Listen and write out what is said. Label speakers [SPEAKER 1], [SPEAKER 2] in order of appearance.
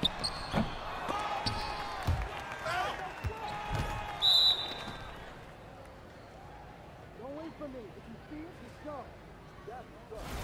[SPEAKER 1] Don't wait for me. If you see it, just go. That's go.